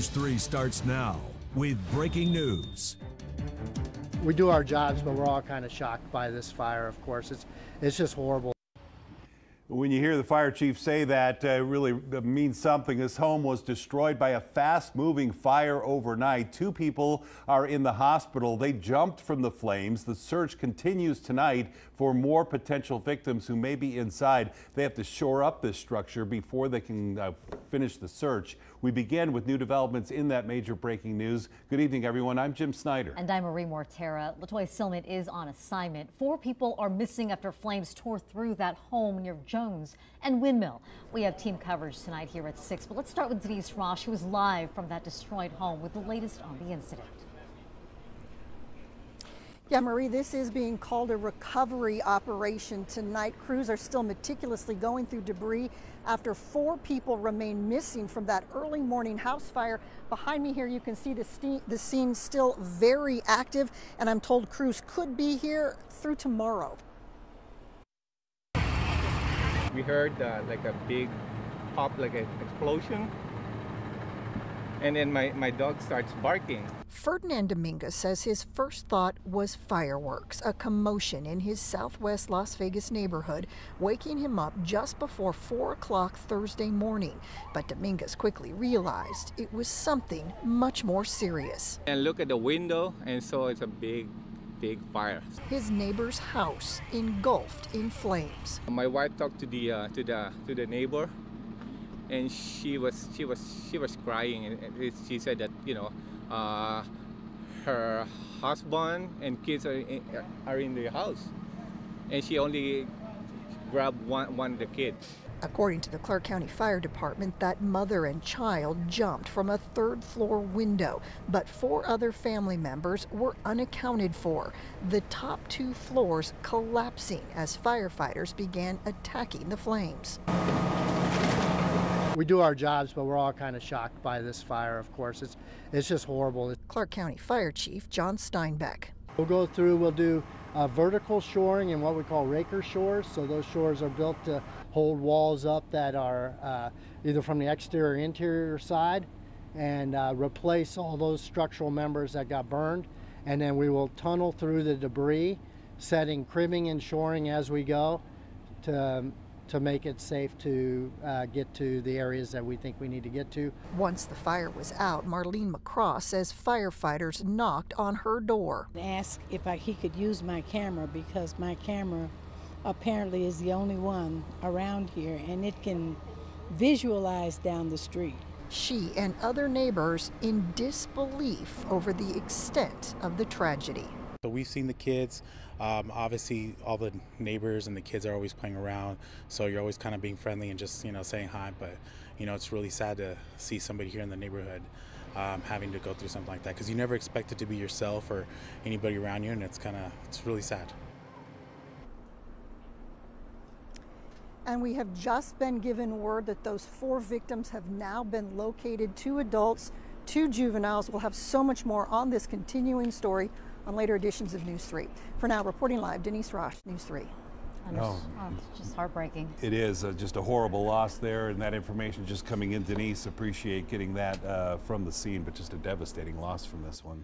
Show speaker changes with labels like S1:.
S1: News 3 starts now with breaking news.
S2: We do our jobs, but we're all kind of shocked by this fire, of course. It's, it's just horrible.
S3: When you hear the fire chief say that, uh, really means something. This home was destroyed by a fast moving fire overnight. Two people are in the hospital. They jumped from the flames. The search continues tonight for more potential victims who may be inside. They have to shore up this structure before they can uh, finish the search. We begin with new developments in that major breaking news. Good evening, everyone. I'm Jim Snyder.
S4: And I'm Marie Mortera. Latoya Silman is on assignment. Four people are missing after flames tore through that home near and Windmill. We have team coverage tonight here at 6, but let's start with Denise Rosch, who is live from that destroyed home with the latest on the incident.
S5: Yeah, Marie, this is being called a recovery operation tonight. Crews are still meticulously going through debris after four people remain missing from that early morning house fire. Behind me here, you can see the, the scene still very active, and I'm told crews could be here through tomorrow.
S6: We heard uh, like a big pop, like an explosion and then my, my dog starts barking.
S5: Ferdinand Dominguez says his first thought was fireworks, a commotion in his southwest Las Vegas neighborhood, waking him up just before 4 o'clock Thursday morning. But Dominguez quickly realized it was something much more serious.
S6: And look at the window and saw it's a big big fire.
S5: His neighbor's house engulfed in flames.
S6: My wife talked to the uh, to the to the neighbor and she was she was she was crying and she said that you know uh, her husband and kids are in, are in the house and she only grabbed one one of the kids
S5: According to the Clark County Fire Department, that mother and child jumped from a third floor window, but four other family members were unaccounted for. The top two floors collapsing as firefighters began attacking the flames
S2: we do our jobs, but we're all kind of shocked by this fire, of course. It's, it's just horrible.
S5: Clark County Fire Chief John Steinbeck.
S2: We'll go through, we'll do uh, vertical shoring and what we call raker shores. So those shores are built to hold walls up that are uh, either from the exterior or interior side and uh, replace all those structural members that got burned. And then we will tunnel through the debris, setting cribbing and shoring as we go to to make it safe to uh, get to the areas that we think we need to get to.
S5: Once the fire was out, Marlene McCraw says firefighters knocked on her door.
S7: Asked if I, he could use my camera because my camera apparently is the only one around here and it can visualize down the street.
S5: She and other neighbors in disbelief over the extent of the tragedy.
S8: So we've seen the kids. Um, obviously, all the neighbors and the kids are always playing around, so you're always kind of being friendly and just you know saying hi. But you know, it's really sad to see somebody here in the neighborhood um, having to go through something like that because you never expect it to be yourself or anybody around you, and it's kind of it's really sad.
S5: And we have just been given word that those four victims have now been located. Two adults, two juveniles. We'll have so much more on this continuing story on later editions of News 3. For now, reporting live, Denise Rosch, News 3.
S4: Oh, it's just heartbreaking.
S3: It is uh, just a horrible loss there, and that information just coming in. Denise, appreciate getting that uh, from the scene, but just a devastating loss from this one.